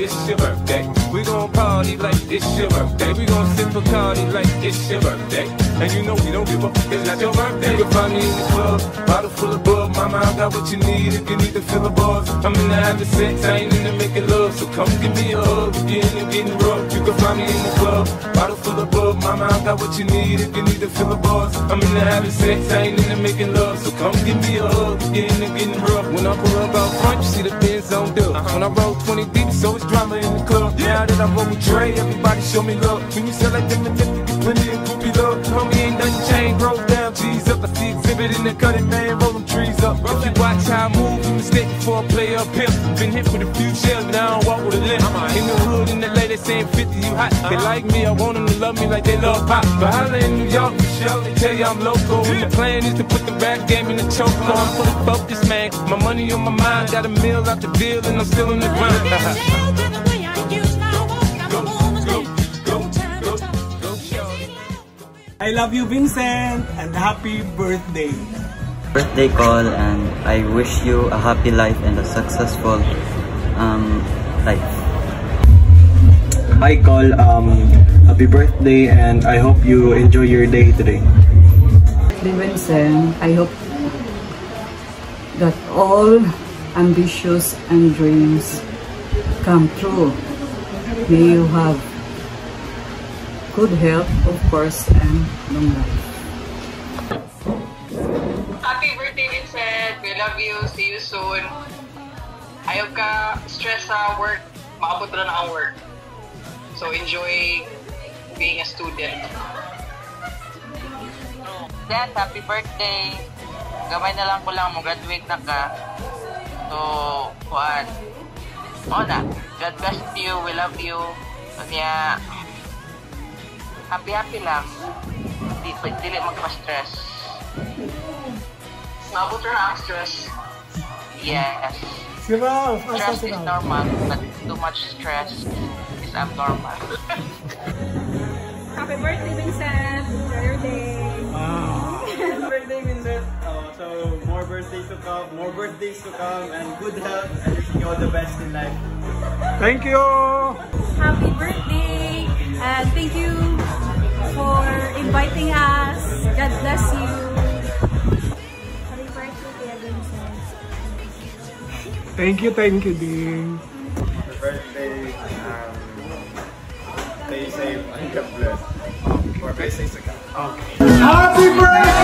This Silver Band. Party like it's your birthday. And you know we don't give a fuck, it's not your birthday. You can find me in the club, bottle full of bub. Mama, I got what you need if you need to fill the bars. I'm in the having sex, I ain't into making love. So come give me a hug if you're into getting rough. You can find me in the club, bottle full of bub. Mama, I got what you need if you need to fill the bars. I'm in the having sex, I ain't into making love. So come give me a hug if you're into getting rough. When I pull up out front, you see the Benz on dub. Uh-huh. When I roll 20 deep, so it's drama in the club. Now that I roll with Dre, everybody show me love. When you sell like them, you get plenty of groupie love. Homie ain't nothing changed, roll down, G's up. I see exhibit in the cutting, man, roll them trees up. If you watch how I move, you mistake before I play up pimp. Been hit with a few shells, but I don't walk with a limp. In the hood, in the lady saying 50, you hot. They like me, I want them to love me like they love pop. But holla in New York, Michelle, they tell you I'm local. And the plan is to put the rap game in the choke. So I'm fully focused, man. My money on my mind, got a meal out the deal, and I'm still in the grind. I love you, Vincent, and happy birthday. birthday call and I wish you a happy life and a successful um, life. Hi, Call. Um, happy birthday, and I hope you enjoy your day today. Vincent, I hope that all ambitious and dreams come true. May you have good health, of course, and long life. Happy birthday, Vincent. We love you. See you soon. Ayaw ka stress sa work. Maabot na ang work. So enjoy being a student. Dad, happy birthday. Gamay na lang ko lang mo graduate na ka. So, kuan. O na, God bless you, we love you. So happy-happy lang. Di, dili magpa-stress. Maabot na ang stress. Yes. Stress is normal, but too much stress is abnormal. Happy birthday, Vincent! Enjoy your day! birthday, Vincent. Oh, so more birthdays to come, more birthdays to come, and good health, and wishing you all the best in life. Thank you! Thank you, thank you, Ding. Happy birthday. Um, stay safe and God bless. To come. Happy birthday,